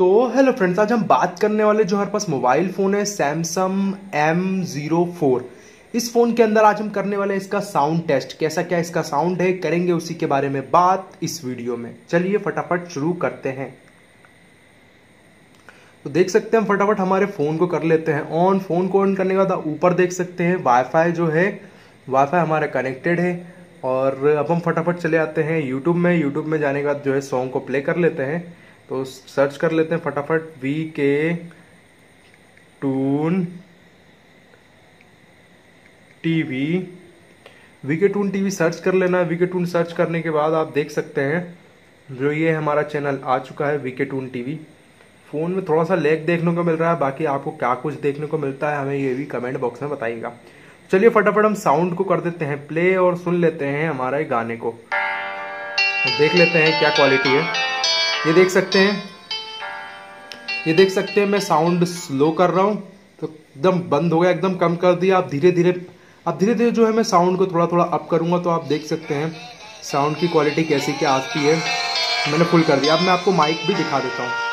तो hello friends आज हम बात करने वाले जो हमारे पास मोबाइल फ़ोन है सैमसंग एम ज़ीरो फोर इस फ़ोन के अंदर आज हम करने वाले हैं इसका साउंड टेस्ट कैसा क्या इसका साउंड है, करेंगे उसी के बारे में बात इस वीडियो में। चलिए फटाफट शुरू करते हैं। तो देख सकते हैं हम फटाफट हमारे फ़ोन को कर लेते हैं। ऑन फ़ोन को ऑन करने के बाद ऊपर देख सकते हैं वाईफाई जो है वाईफाई हमारा कनेक्टेड है। और अब हम फटाफट चले आते हैं यूट्यूब में। यूट्यूब में जाने के बाद जो है सॉन्ग को प्ले कर लेते हैं। तो सर्च कर लेते हैं फटाफट। V K toon TV V K toon TV search कर लेना। वी के टून सर्च करने के बाद आप देख सकते हैं, जो ये हमारा चैनल आ चुका है we K toon TV phone में थोड़ा सा लेग देखने को मिल रहा है, बाकी आपको क्या कुछ देखने को मिलता है, हमें ये भी कमेंट बॉक्स में बताइएगा। चलिए फटाफट हम साउंड को कर देते हैं प्ले और सुन लेते हैं हमारे गाने को। देख लेते हैं क्या क्वालिटी है। ये देख सकते हैं। ये देख सकते हैं, मैं साउंड स्लो कर रहा हूँ तो एकदम बंद हो गया, एकदम कम कर दिया। आप धीरे धीरे अब धीरे धीरे जो है मैं साउंड को थोड़ा थोड़ा अप करूँगा तो आप देख सकते हैं साउंड की क्वालिटी कैसी क्या आती है। मैंने फुल कर दिया। अब मैं आपको माइक भी दिखा देता हूँ।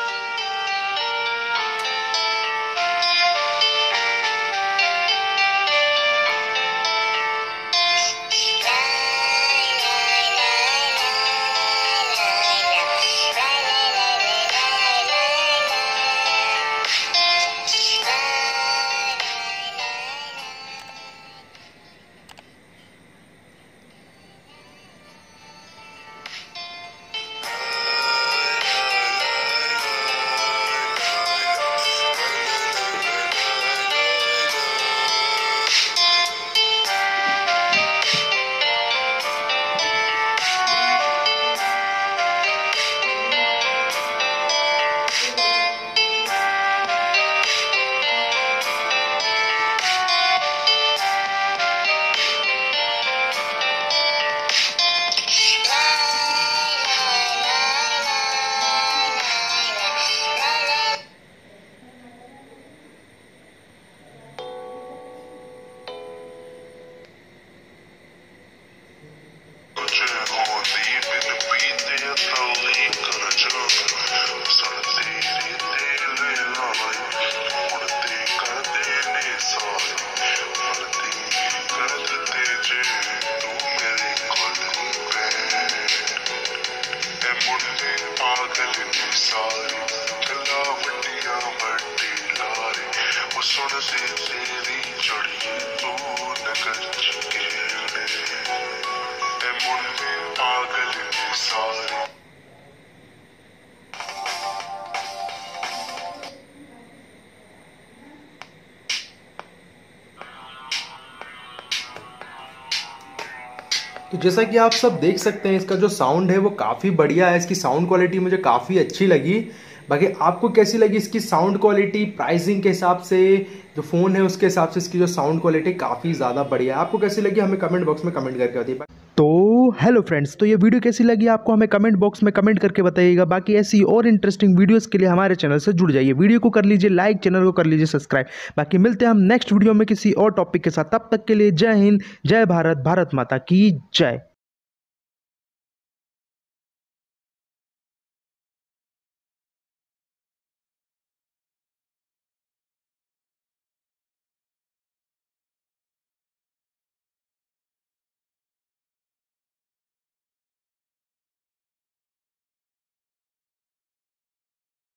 तो जैसा कि आप सब देख सकते हैं, इसका जो साउंड है वो काफ़ी बढ़िया है। इसकी साउंड क्वालिटी मुझे काफ़ी अच्छी लगी। बाकी आपको कैसी लगी इसकी साउंड क्वालिटी प्राइसिंग के हिसाब से, जो फ़ोन है उसके हिसाब से इसकी जो साउंड क्वालिटी काफ़ी ज़्यादा बढ़िया है। आपको कैसी लगी हमें कमेंट बॉक्स में कमेंट करके बताइए। हेलो फ्रेंड्स तो ये वीडियो कैसी लगी आपको हमें कमेंट बॉक्स में कमेंट करके बताइएगा। बाकी ऐसी और इंटरेस्टिंग वीडियोस के लिए हमारे चैनल से जुड़ जाइए। वीडियो को कर लीजिए लाइक चैनल को कर लीजिए सब्सक्राइब बाकी मिलते हैं हम नेक्स्ट वीडियो में किसी और टॉपिक के साथ। तब तक के लिए जय हिंद, जय भारत भारत माता की जय।